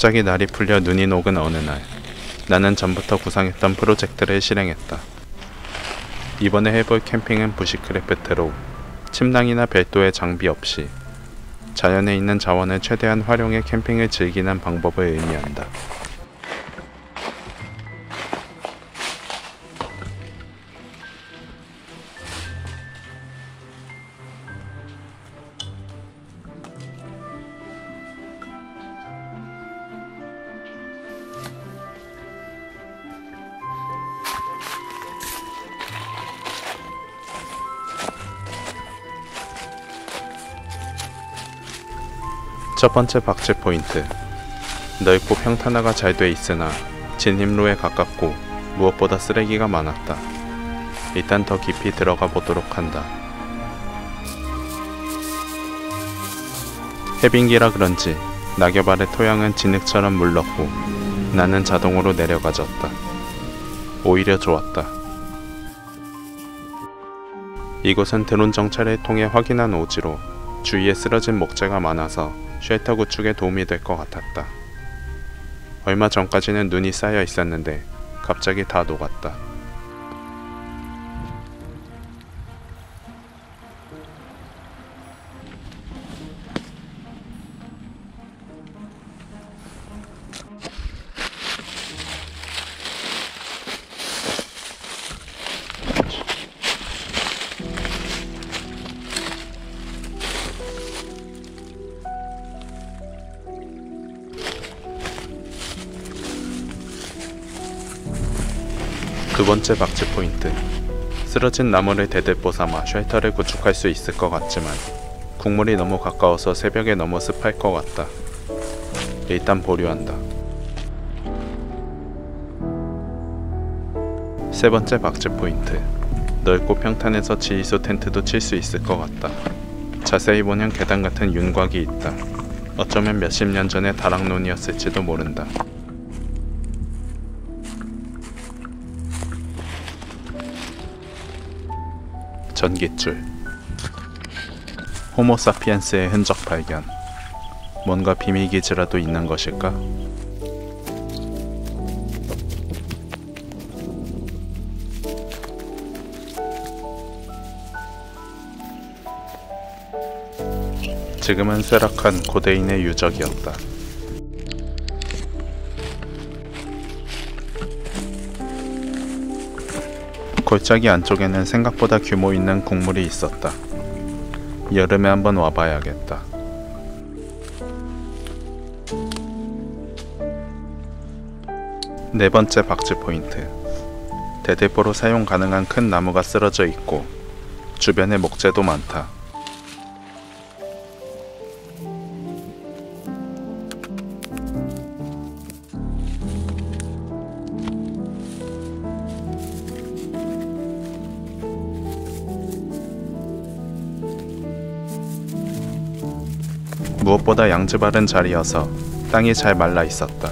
갑자기 날이 풀려 눈이 녹은 어느 날 나는 전부터 구상했던 프로젝트를 실행했다. 이번에 해볼 캠핑은 부시크래프트로 침낭이나 별도의 장비 없이 자연에 있는 자원을 최대한 활용해 캠핑을 즐기는 방법을 의미한다. 첫 번째 박제 포인트. 넓고 평탄화가 잘 돼 있으나 진입로에 가깝고 무엇보다 쓰레기가 많았다. 일단 더 깊이 들어가 보도록 한다. 해빙기라 그런지 낙엽 아래 토양은 진흙처럼 물렀고 나는 자동으로 내려가졌다. 오히려 좋았다. 이곳은 드론 정찰을 통해 확인한 오지로 주위에 쓰러진 목재가 많아서 쉘터 구축에 도움이 될 것 같았다. 얼마 전까지는 눈이 쌓여 있었는데 갑자기 다 녹았다. 두 번째 박제 포인트. 쓰러진 나무를 대들보 삼아 쉘터를 구축할 수 있을 것 같지만 국물이 너무 가까워서 새벽에 너무 습할 것 같다. 일단 보류한다. 세 번째 박제 포인트. 넓고 평탄해서 지휘소 텐트도 칠 수 있을 것 같다. 자세히 보면 계단 같은 윤곽이 있다. 어쩌면 몇십 년 전의 다락론이었을지도 모른다. 전깃줄 호모사피엔스의 흔적 발견 뭔가 비밀기지라도 있는 것일까? 지금은 쇠락한 고대인의 유적이었다. 골짜기 안쪽에는 생각보다 규모 있는 국물이 있었다. 여름에 한번 와봐야겠다. 네 번째 박쥐 포인트. 대대보로 사용 가능한 큰 나무가 쓰러져 있고 주변에 목재도 많다. 무엇보다 양지 바른 자리여서 땅이 잘 말라 있었다.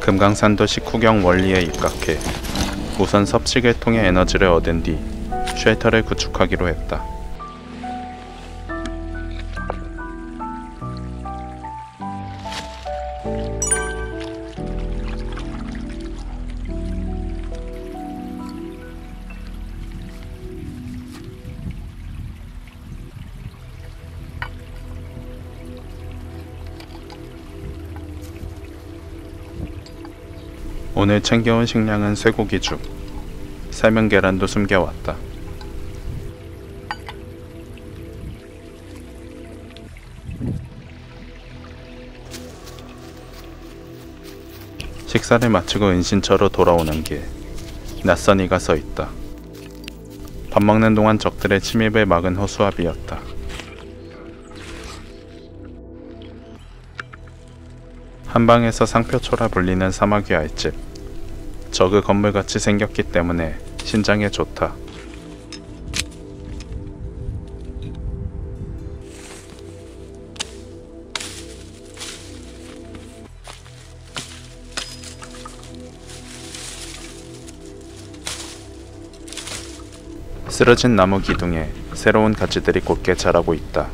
금강산도 식후경 원리에 입각해 우선 섭식을 통해 에너지를 얻은 뒤 쉘터를 구축하기로 했다. 오늘 챙겨온 식량은 쇠고기죽, 삶은 계란도 숨겨왔다. 식사를 마치고 은신처로 돌아오는 길, 낯선 이가 서 있다. 밥 먹는 동안 적들의 침입을 막은 허수아비였다. 한방에서 상표초라 불리는 사마귀 알집. 저그 건물같이 생겼기 때문에 신장에 좋다. 쓰러진 나무 기둥에 새로운 가지들이 곧게 자라고 있다.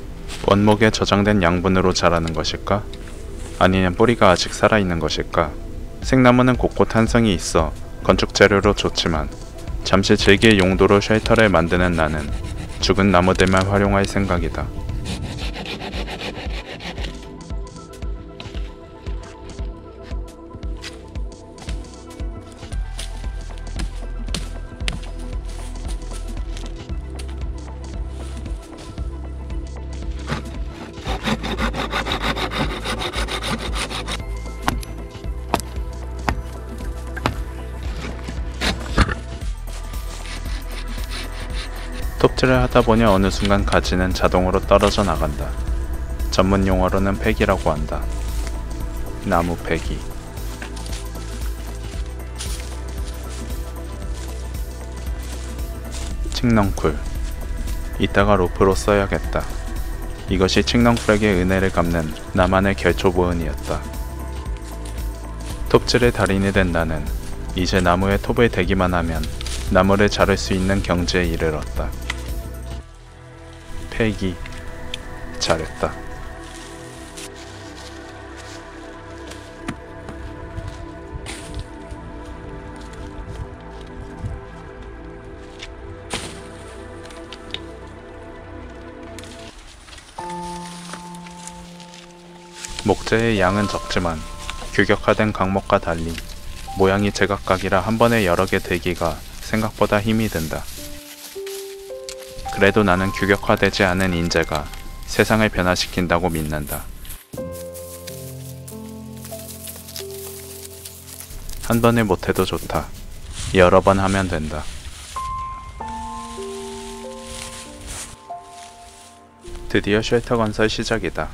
원목에 저장된 양분으로 자라는 것일까? 아니면 뿌리가 아직 살아있는 것일까? 생나무는 곳곳 탄성이 있어 건축 재료로 좋지만 잠시 즐길 용도로 쉘터를 만드는 나는 죽은 나무들만 활용할 생각이다. 톱질을 하다 보니 어느 순간 가지는 자동으로 떨어져 나간다. 전문 용어로는 팩이라고 한다. 나무 팩이. 칡넝쿨. 이따가 로프로 써야겠다. 이것이 칡넝쿨에게 은혜를 갚는 나만의 결초보은이었다. 톱질의 달인이 된 나는 이제 나무에 톱을 대기만 하면 나무를 자를 수 있는 경지에 이르렀다. 팩이 잘했다. 목재의 양은 적지만 규격화된 강목과 달리 모양이 제각각이라 한 번에 여러 개 대기가 생각보다 힘이 든다. 그래도 나는 규격화되지 않은 인재가 세상을 변화시킨다고 믿는다. 한 번에 못해도 좋다. 여러 번 하면 된다. 드디어 쉘터 건설 시작이다.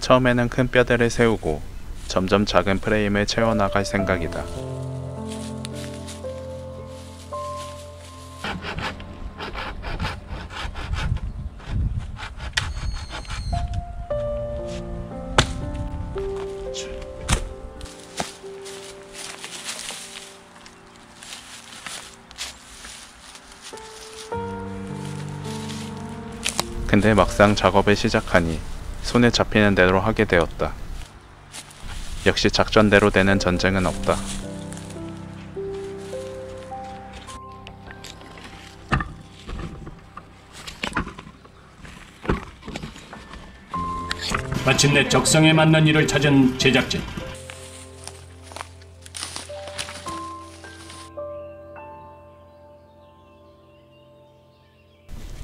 처음에는 큰 뼈대를 세우고 점점 작은 프레임을 채워나갈 생각이다. 근데 막상 작업을 시작하니 손에 잡히는 대로 하게 되었다. 역시 작전대로 되는 전쟁은 없다. 마침내 적성에 맞는 일을 찾은 제작진.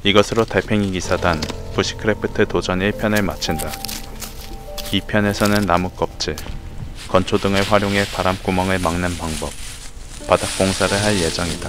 이것으로 달팽이 기사단 bushcraft 도전 1편을 마친다. 2편에서는 나무 껍질, 건초 등을 활용해 바람구멍을 막는 방법, 바닥 공사를 할 예정이다.